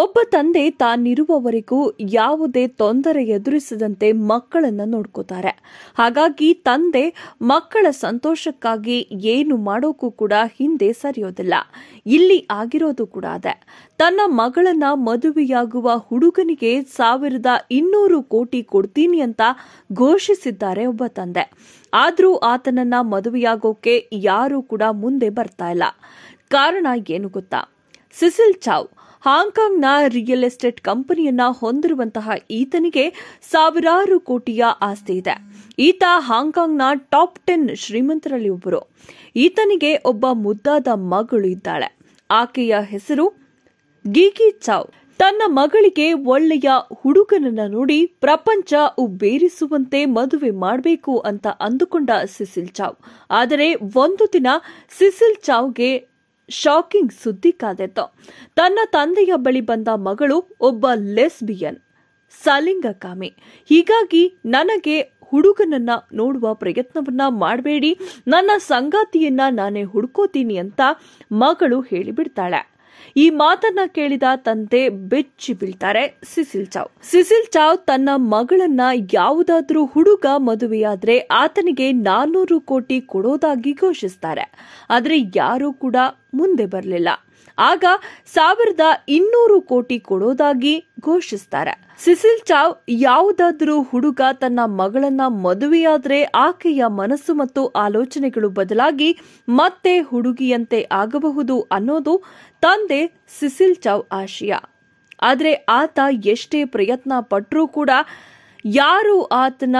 ಒಬ್ಬ ತಂದೆ ತಾನಿರುವವರೆಗೂ ಯಾವುದೇ ತೊಂದರೆ ಎದುರಿಸದಂತೆ ಮಕ್ಕಳನ್ನ ನೋಡ್ಕೋತಾರೆ. ಹಾಗಾಗಿ ತಂದೆ ಮಕ್ಕಳ ಸಂತೋಷಕ್ಕಾಗಿ ಏನು ಮಾಡೋಕ್ಕೂ ಕೂಡ ಹಿಂದೆ ಸರಿಯೋದಿಲ್ಲ. ಇಲ್ಲಿ ಆಗಿರೋದು ಕೂಡ ಅದೇ. ತನ್ನ ಮಗಳನ್ನ ಮದುವೆಯಾಗುವ ಹುಡುಗನಿಗೆ ಸಾವಿರದ ಇನ್ನೂರು ಕೋಟಿ ಕೊಡ್ತೀನಿ ಅಂತ ಘೋಷಿಸಿದ್ದಾರೆ ಒಬ್ಬ ತಂದೆ. ಆದರೂ ಆತನನ್ನ ಮದುವೆಯಾಗೋಕೆ ಯಾರೂ ಕೂಡ ಮುಂದೆ ಬರ್ತಾ ಇಲ್ಲ. ಕಾರಣ ಏನು ಗೊತ್ತಾ? ಸಿಸಿಲ್ ಚಾವ್ ಹಾಂಗ್ಕಾಂಗ್ನ ರಿಯಲ್ ಎಸ್ಟೇಟ್ ಕಂಪನಿಯನ್ನ ಹೊಂದಿರುವಂತಹ ಈತನಿಗೆ ಸಾವಿರಾರು ಕೋಟಿಯ ಆಸ್ತಿ ಇದೆ. ಈತ ಹಾಂಕಾಂಗ್ನ ಟಾಪ್ ಟೆನ್ ಶ್ರೀಮಂತರಲ್ಲಿ ಒಬ್ಬರು. ಈತನಿಗೆ ಒಬ್ಬ ಮುದ್ದಾದ ಮಗಳು ಇದ್ದಾಳೆ. ಆಕೆಯ ಹೆಸರು ಗೀಗಿ ಚಾವ್. ತನ್ನ ಮಗಳಿಗೆ ಒಳ್ಳೆಯ ಹುಡುಗನನ್ನ ನೋಡಿ ಪ್ರಪಂಚ ಉಬ್ಬೇರಿಸುವಂತೆ ಮದುವೆ ಮಾಡಬೇಕು ಅಂತ ಅಂದುಕೊಂಡ ಸಿಸಿಲ್ ಚಾವ್. ಆದರೆ ಒಂದು ದಿನ ಸಿಸಿಲ್ ಚಾವ್ಗೆ ಶಾಕಿಂಗ್ ಸುದ್ದಿ ಕಾದಿತ್ತು. ತನ್ನ ತಂದೆಯ ಬಳಿ ಬಂದ ಮಗಳು ಒಬ್ಬ ಲೆಸ್ಬಿಯನ್, ಸಲಿಂಗಕಾಮಿ. ಹೀಗಾಗಿ ನನಗೆ ಹುಡುಗನನ್ನ ನೋಡುವ ಪ್ರಯತ್ನವನ್ನ ಮಾಡಬೇಡಿ. ನನ್ನ ಸಂಗಾತಿಯನ್ನ ನಾನೇ ಹುಡುಕೋತೀನಿ ಅಂತ ಮಗಳು ಹೇಳಿಬಿಡ್ತಾಳೆ. ಈ ಮಾತನ್ನ ಕೇಳಿದ ತಂದೆ ಬೆಚ್ಚಿ ಬೀಳ್ತಾರೆ ಸಿಸಿಲ್ ಚಾವ್. ಸಿಸಿಲ್ ಚಾವ್ ತನ್ನ ಮಗಳನ್ನ ಯಾವುದಾದ್ರೂ ಹುಡುಗ ಮದುವೆಯಾದ್ರೆ ಆತನಿಗೆ ನಾನ್ನೂರು ಕೋಟಿ ಕೊಡೋದಾಗಿ ಘೋಷಿಸ್ತಾರೆ. ಆದ್ರೆ ಯಾರೂ ಕೂಡ ಮುಂದೆ ಬರಲಿಲ್ಲ. ಆಗ ಸಾವಿರದ ಇನ್ನೂರು ಕೋಟಿ ಕೊಡೋದಾಗಿ ಘೋಷಿಸ್ತಾರೆ. ಸಿಸಿಲ್ ಚಾವ್ ಯಾವುದಾದ್ರೂ ಹುಡುಗ ತನ್ನ ಮಗಳನ್ನ ಮದುವೆಯಾದ್ರೆ ಆಕೆಯ ಮನಸ್ಸು ಮತ್ತು ಆಲೋಚನೆಗಳು ಬದಲಾಗಿ ಮತ್ತೆ ಹುಡುಗಿಯಂತೆ ಆಗಬಹುದು ಅನ್ನೋದು ತಂದೆ ಸಿಸಿಲ್ ಚಾವ್ ಆಶಯ. ಆದ್ರೆ ಆತ ಎಷ್ಟೇ ಪ್ರಯತ್ನ ಪಟ್ಟರೂ ಕೂಡ ಯಾರು ಆತನ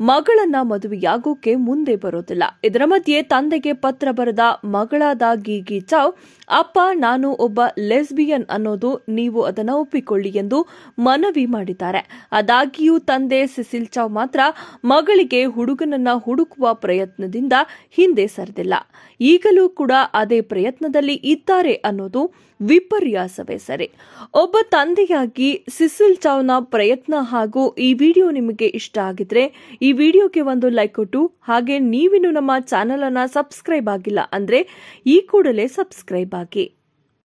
ಮಗಳನ್ನ ಮದುವೆಯಾಗೋಕೆ ಮುಂದೆ ಬರೋದಿಲ್ಲ. ಇದರ ಮಧ್ಯೆ ತಂದೆಗೆ ಪತ್ರ ಬರೆದ ಮಗಳಾದ ಗೀಗಿ ಚಾವ್, ಅಪ್ಪ, ನಾನು ಒಬ್ಬ ಲೆಸ್ಬಿಯನ್ ಅನ್ನೋದು ನೀವು ಅದನ್ನ ಒಪ್ಪಿಕೊಳ್ಳಿ ಎಂದು ಮನವಿ ಮಾಡಿದ್ದಾರೆ. ಆದಾಗ್ಯೂ ತಂದೆ ಸಿಸಿಲ್ ಚಾವ್ ಮಾತ್ರ ಮಗಳಿಗೆ ಹುಡುಗನನ್ನ ಹುಡುಕುವ ಪ್ರಯತ್ನದಿಂದ ಹಿಂದೆ ಸರಿದಿಲ್ಲ. ಈಗಲೂ ಕೂಡ ಅದೇ ಪ್ರಯತ್ನದಲ್ಲಿ ಇದ್ದಾರೆ ಅನ್ನೋದು ವಿಪರ್ಯಾಸವೇ ಸರಿ. ಒಬ್ಬ ತಂದೆಯಾಗಿ ಸಿಸಿಲ್ ಚಾವ್ನ ಪ್ರಯತ್ನ ಹಾಗೂ ಈ ವಿಡಿಯೋ ನಿಮಗೆ ಇಷ್ಟ ಆಗಿದ್ರೆ ಈ ವಿಡಿಯೋಗೆ ಒಂದು ಲೈಕ್ ಕೊಟ್ಟು ಹಾಗೆ ನೀವಿನ್ನು ನಮ್ಮ ಚಾನೆಲ್ ಅನ್ನ ಸಬ್ಸ್ಕ್ರೈಬ್ ಆಗಿಲ್ಲ ಅಂದ್ರೆ ಈ ಕೂಡಲೇ ಸಬ್ಸ್ಕ್ರೈಬ್ ಆಗಿ.